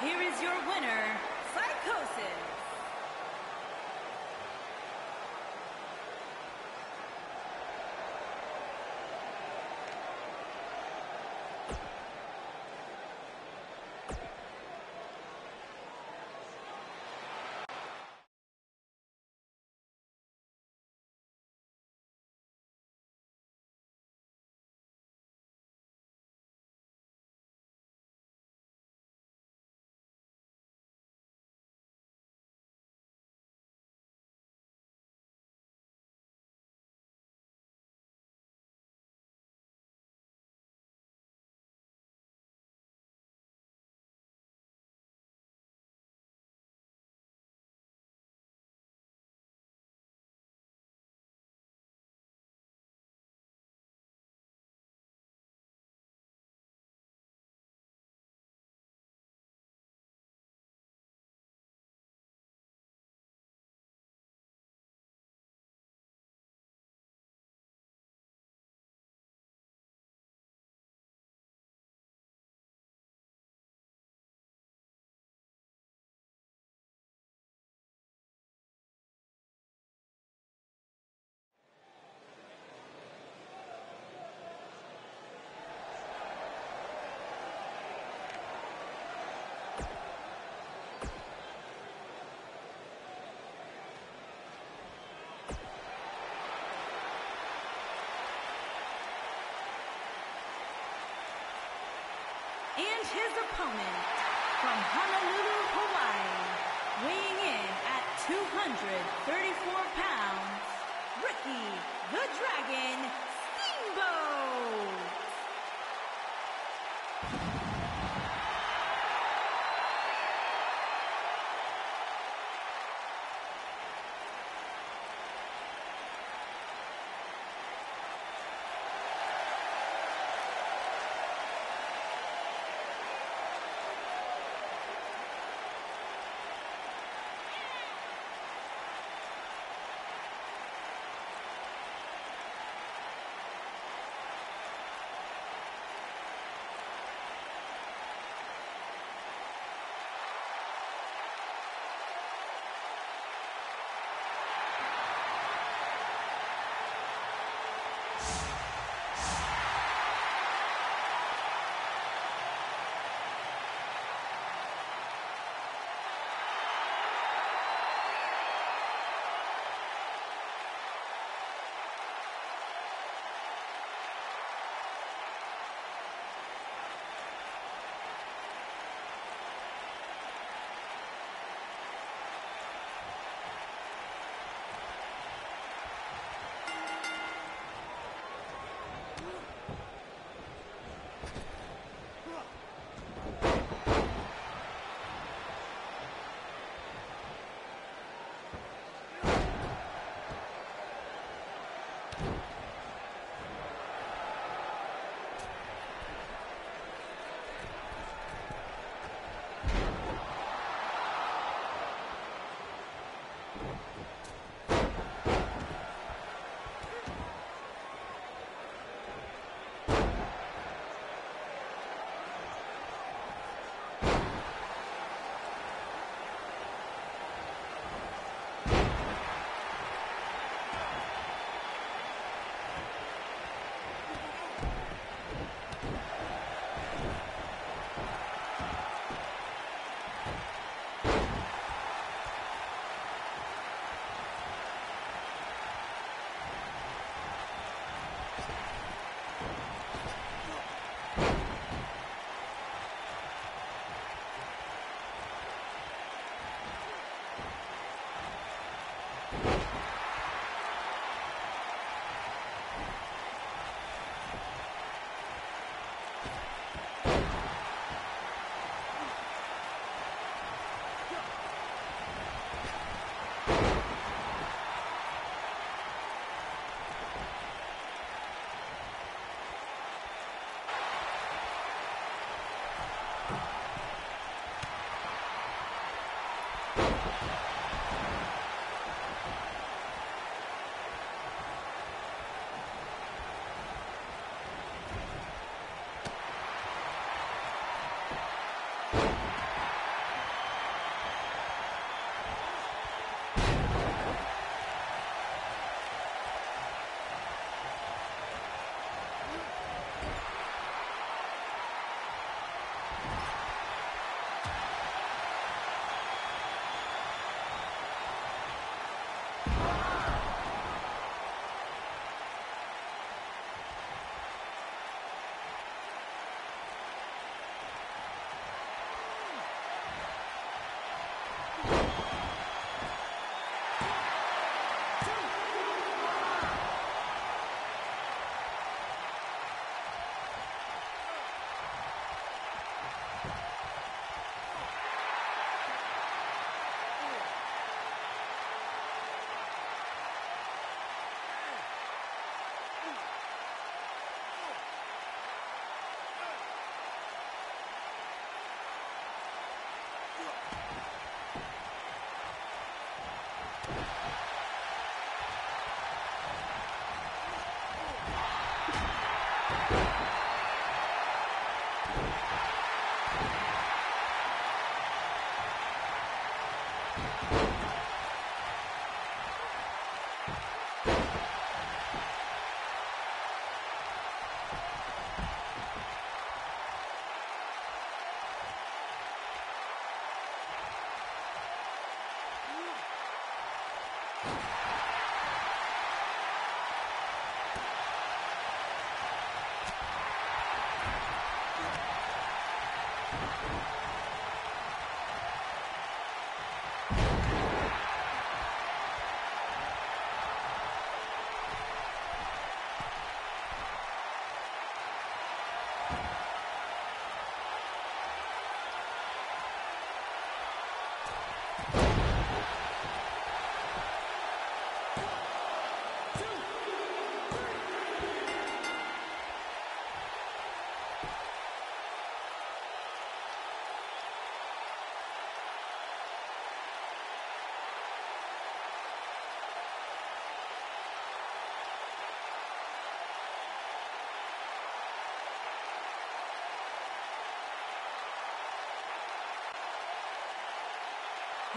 Here is your winner, Psicosis. His opponent from Honolulu, Hawaii, weighing in at 234 pounds, Ricky the Dragon Steamboat.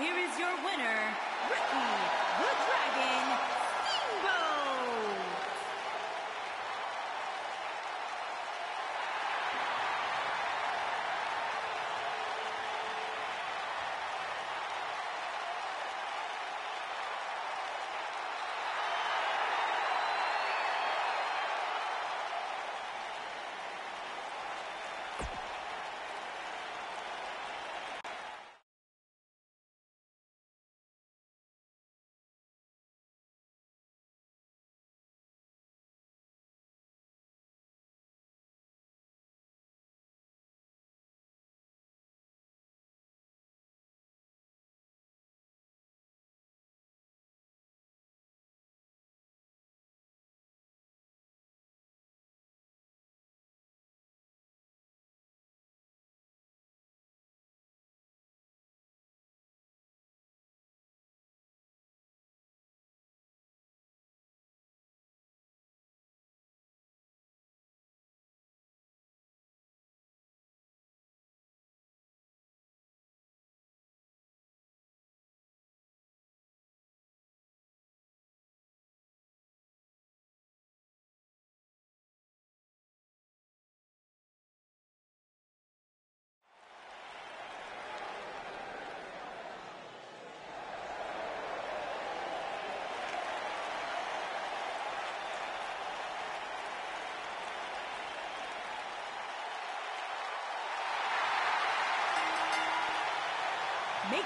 Here is your winner, Ricky the Dragon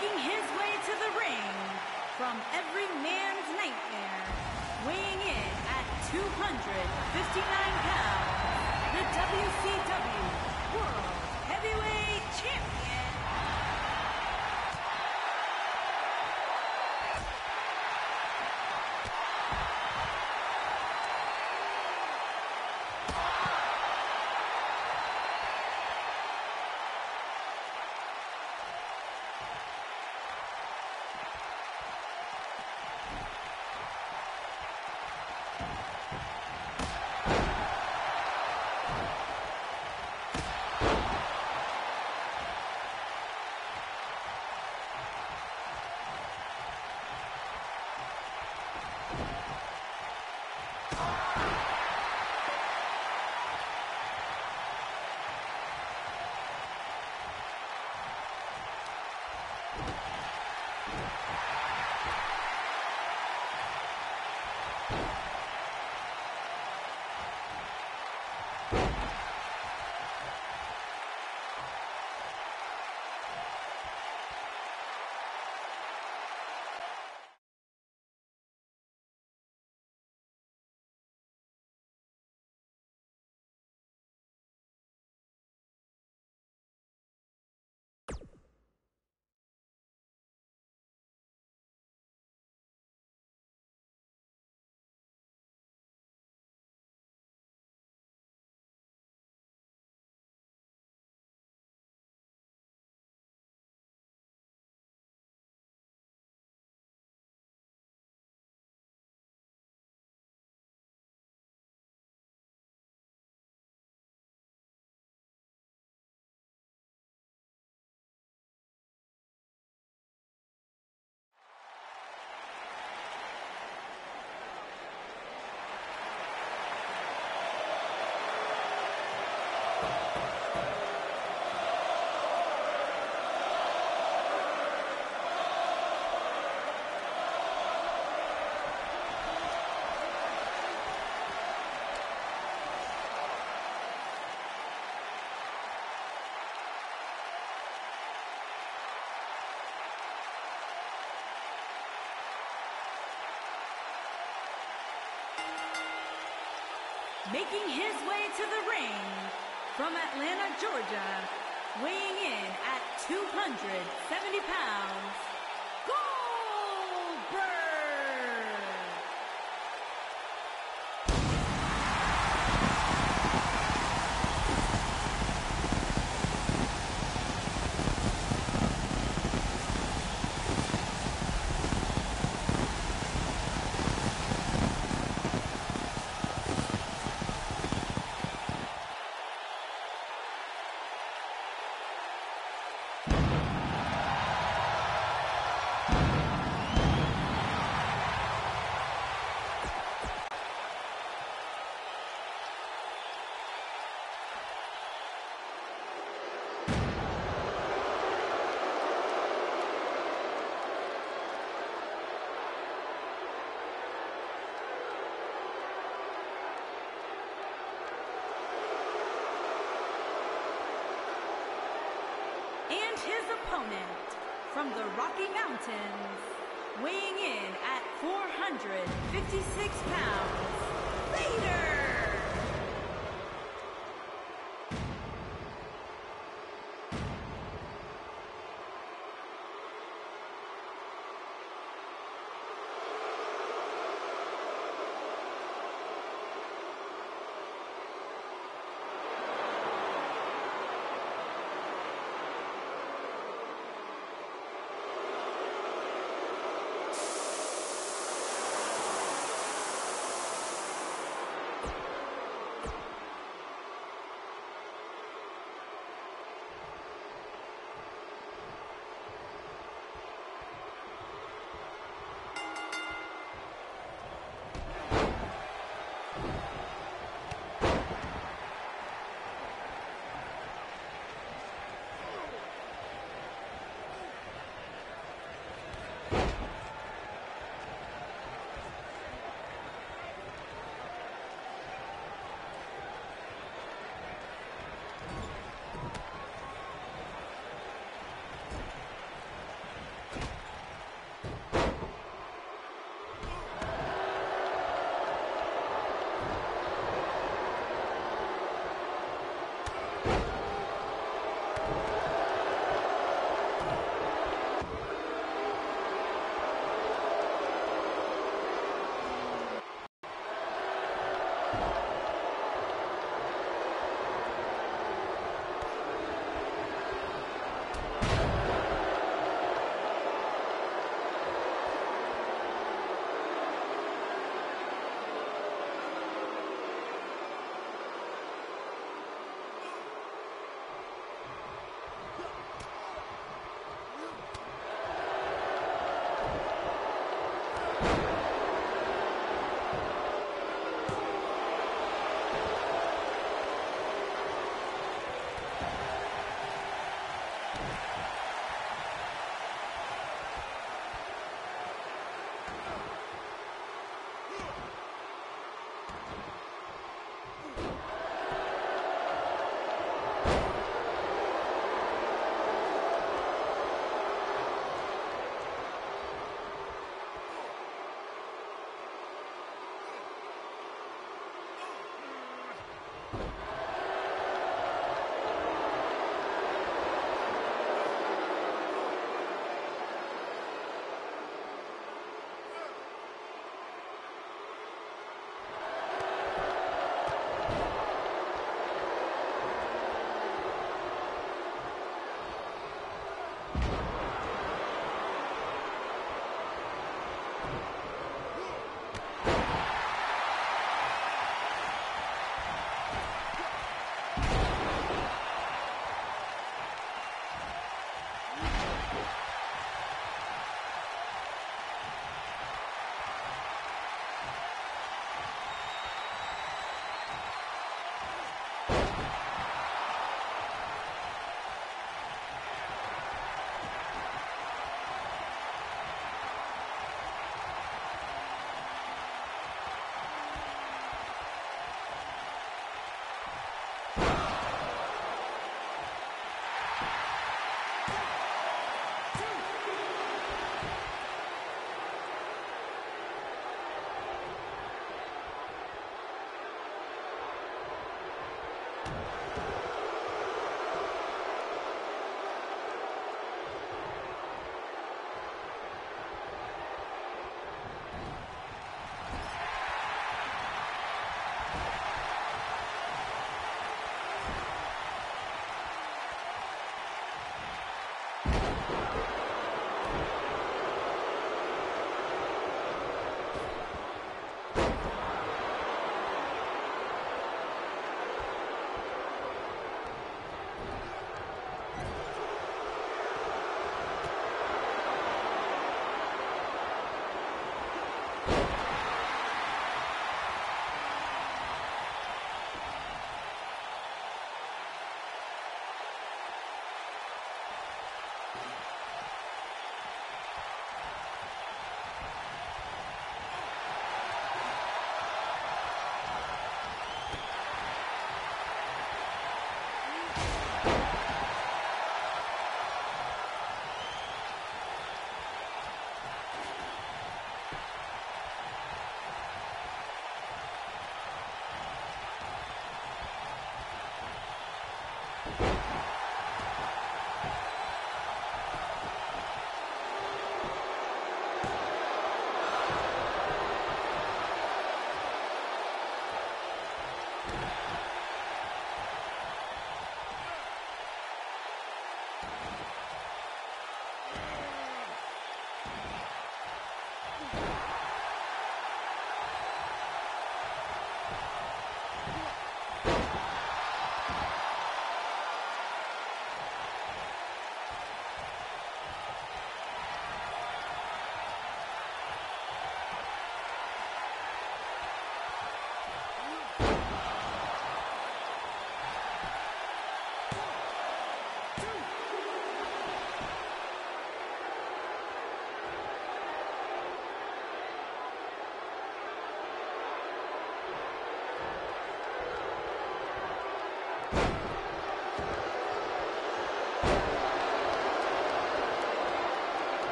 Making his way to the ring from every man's nightmare, weighing in at 259 pounds, the WCW Making his way to the ring from Atlanta, Georgia, weighing in at 270 pounds, Goldberg! and his opponent from the Rocky Mountains, weighing in at 456 pounds, Vader!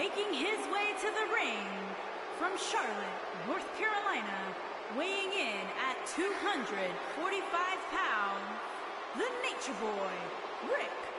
Making his way to the ring from Charlotte, North Carolina, weighing in at 245 pounds, the Nature Boy, Ric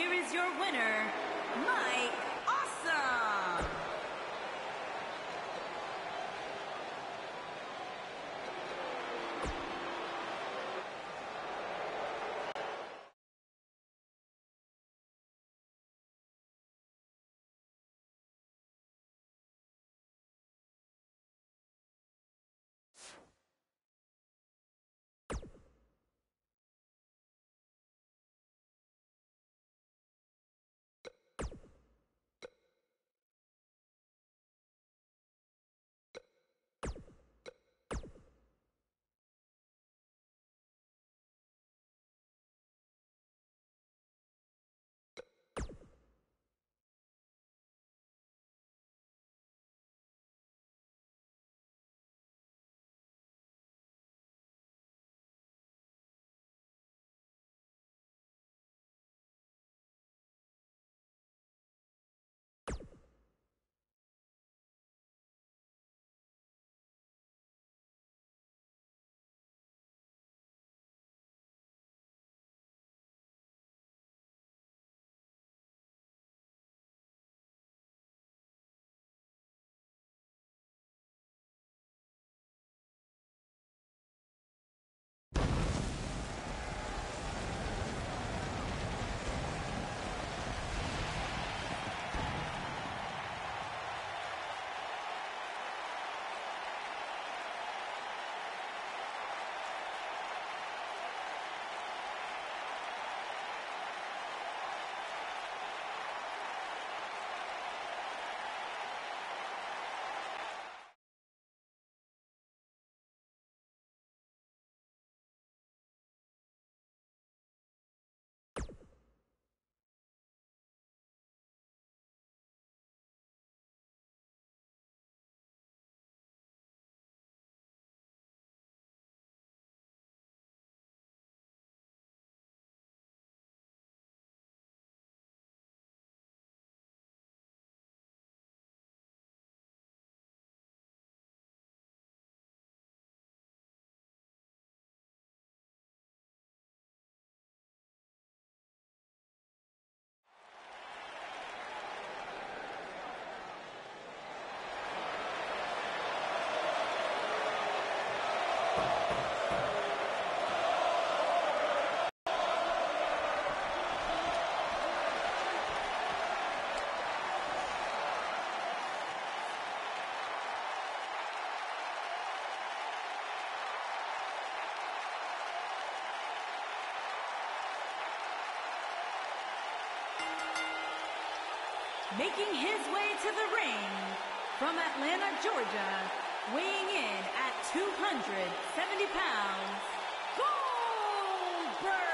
here is your winner, Mike Making his way to the ring from Atlanta, Georgia, weighing in at 270 pounds, Goldberg!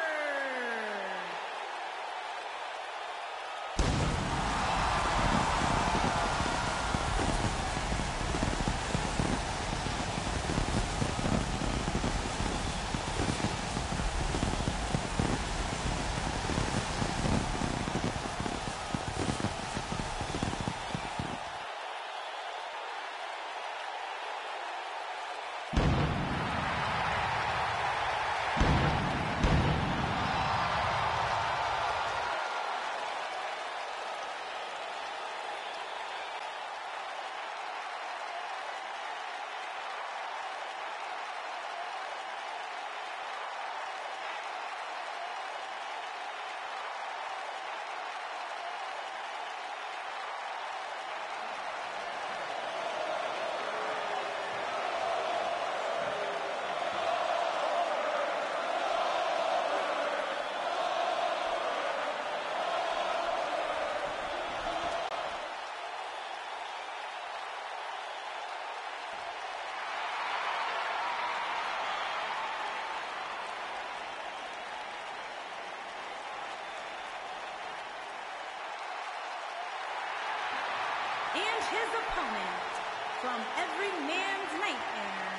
and his opponent from every man's nightmare,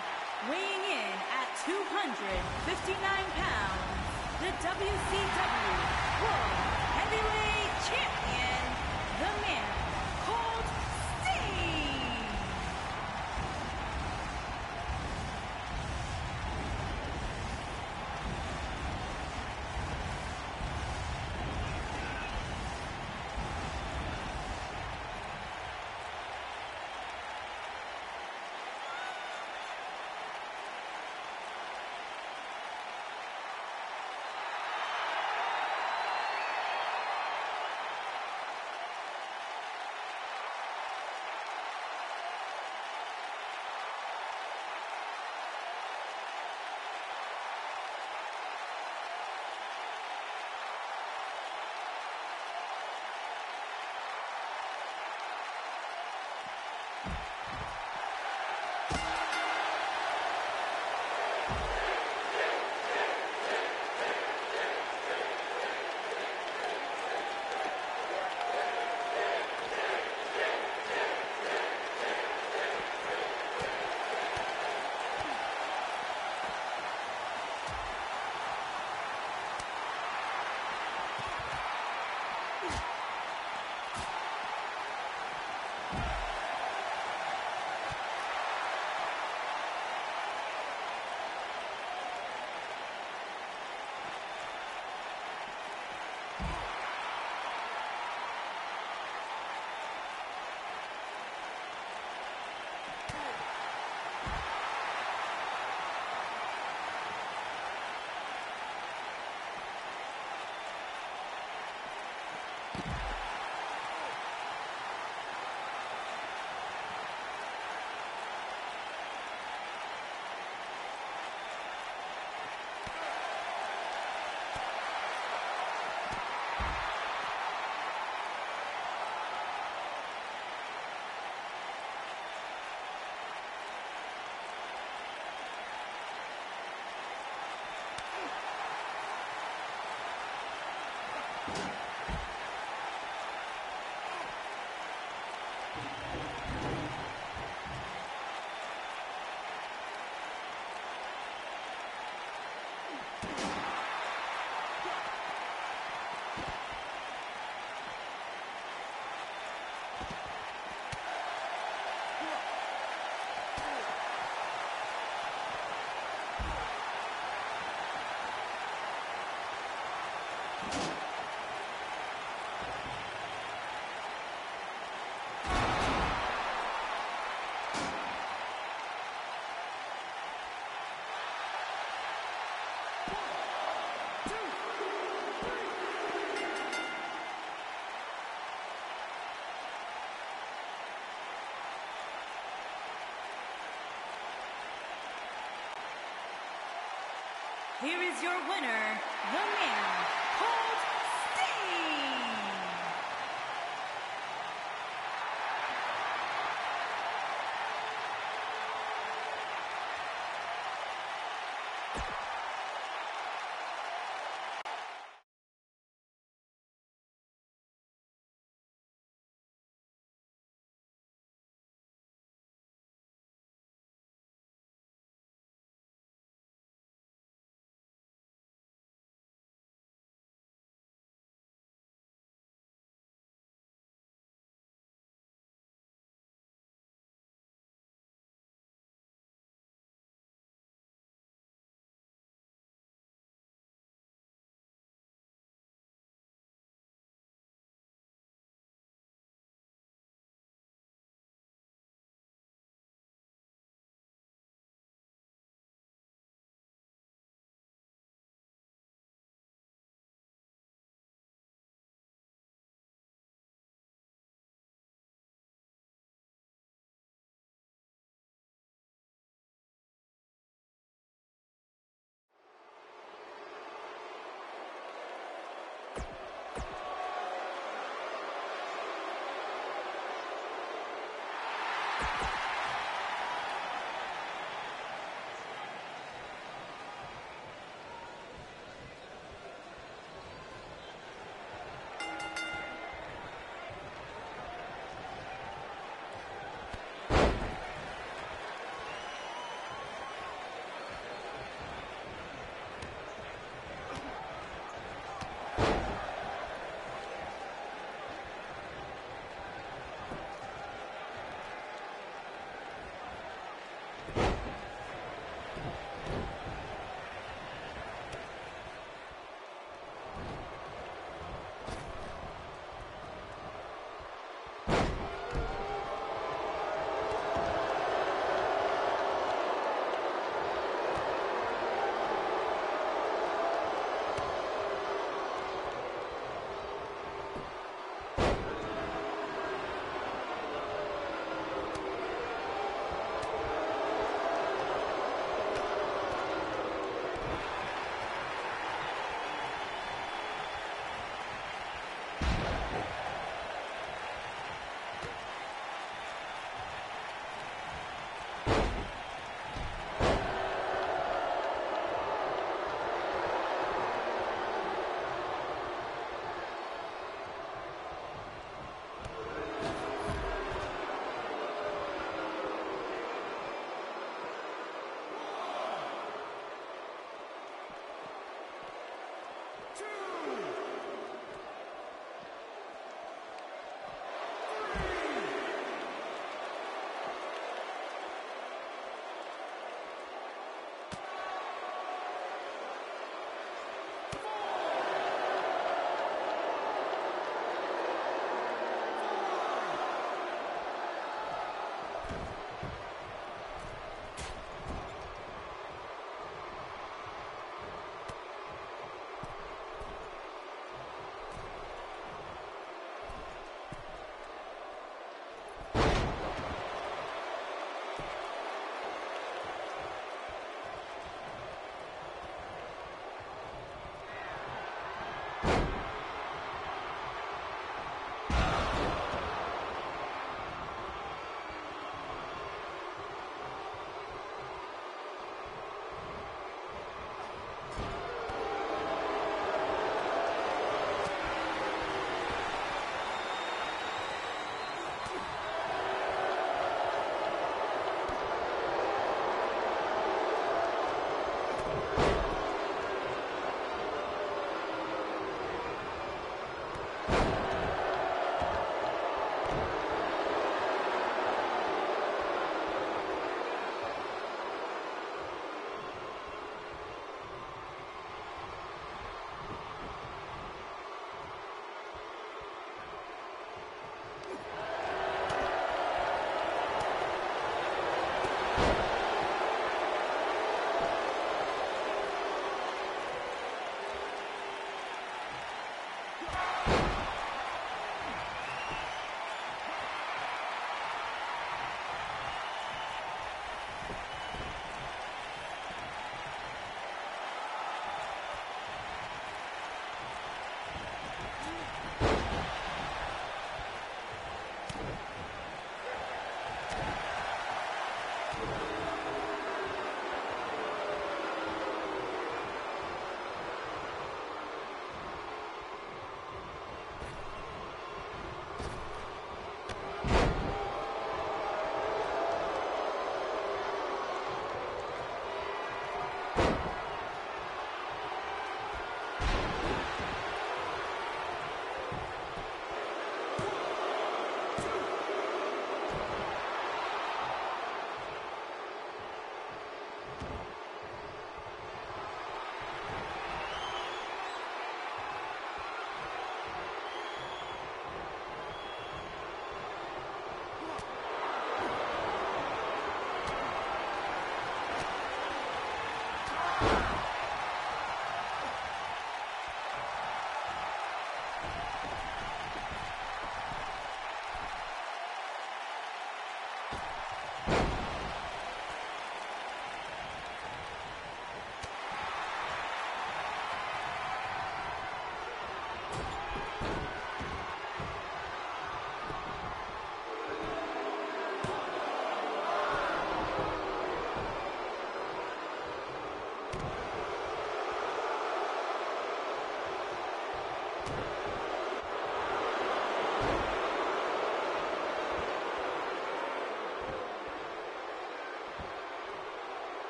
weighing in at 259 pounds, the WCW World Heavyweight Champion, here is your winner, the man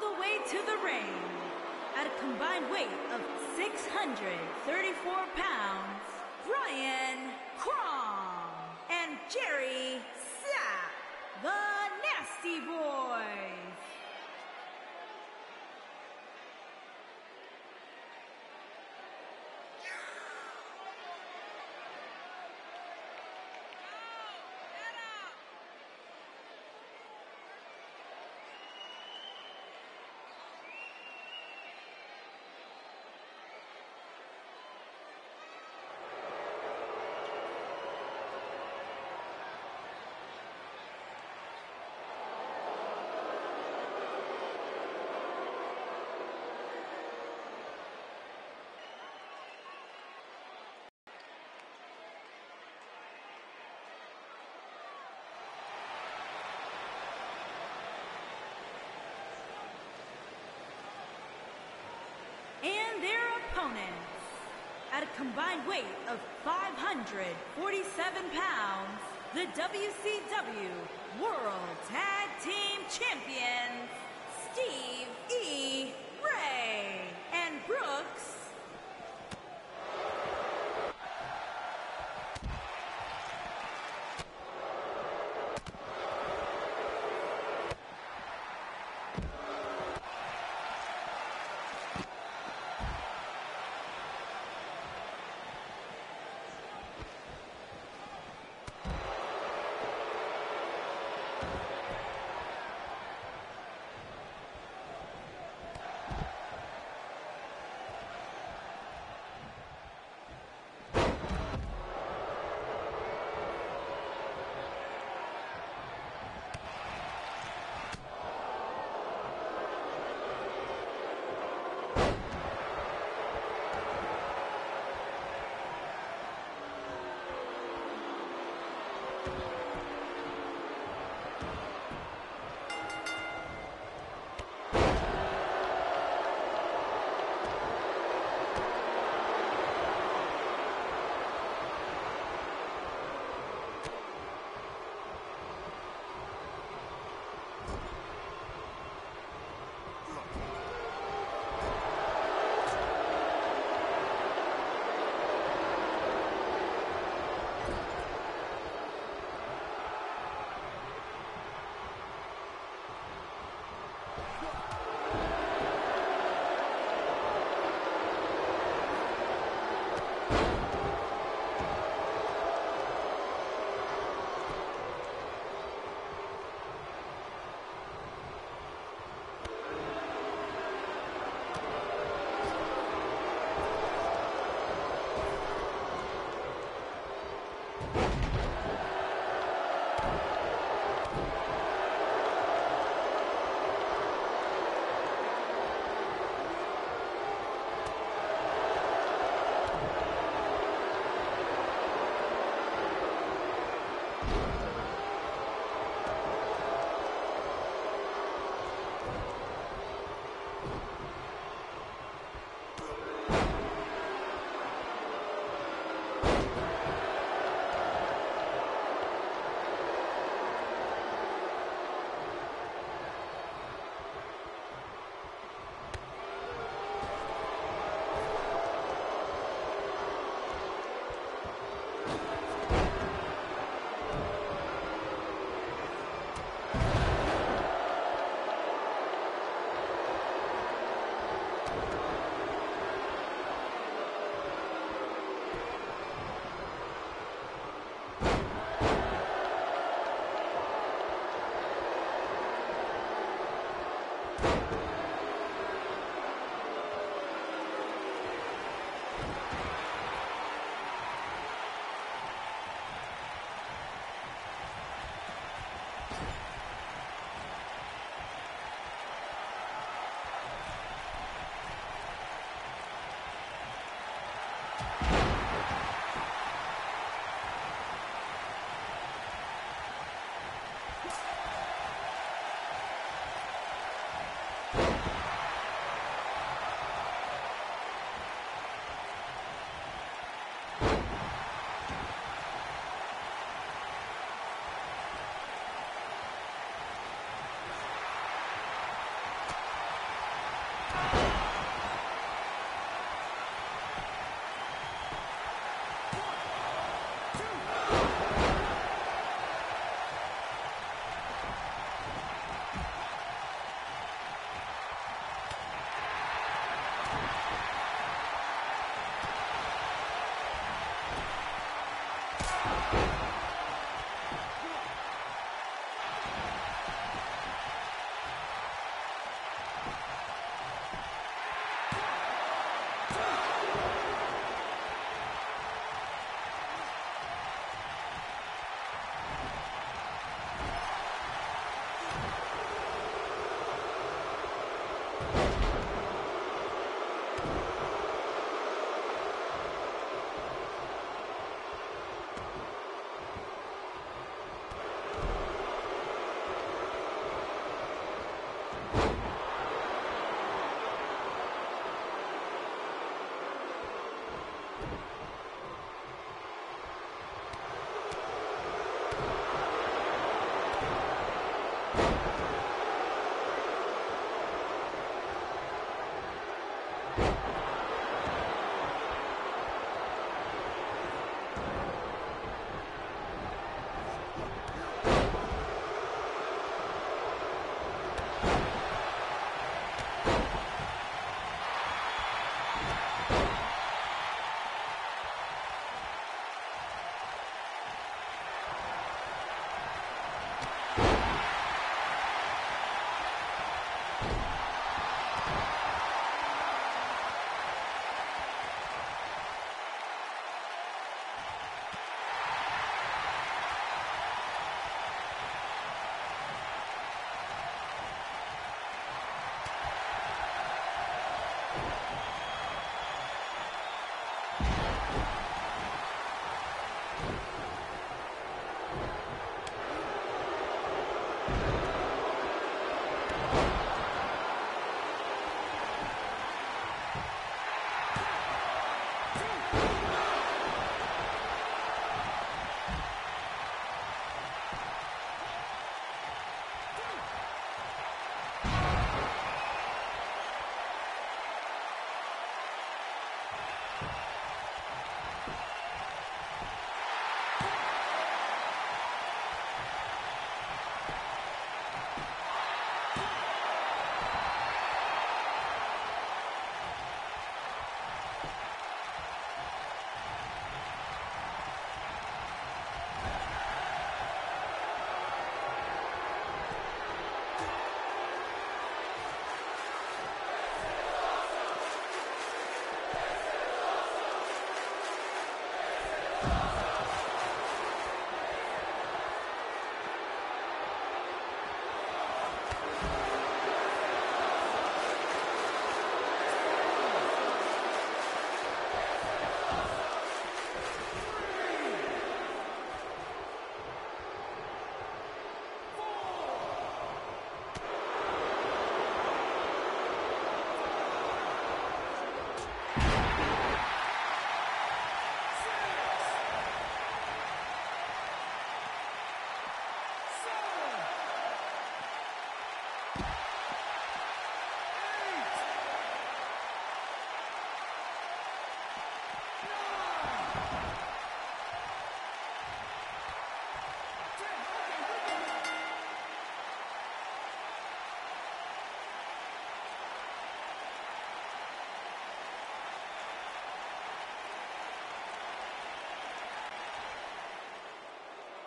the way to the ring, at a combined weight of 634 pounds, Brian Crom and Jerry Sags, the Nasty Boys. and their opponents at a combined weight of 547 pounds, the WCW World Tag Team Champions, Steve E.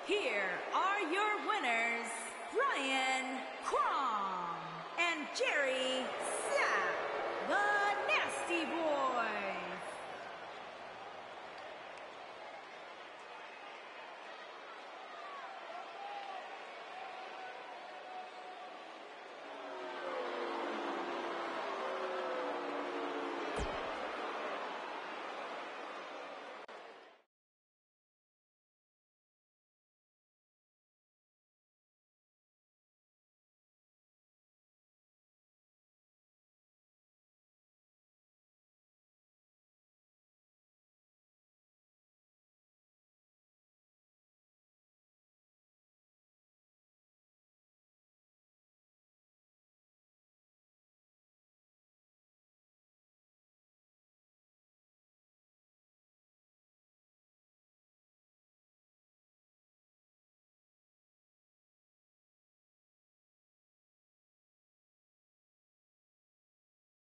Here are your winners, Brian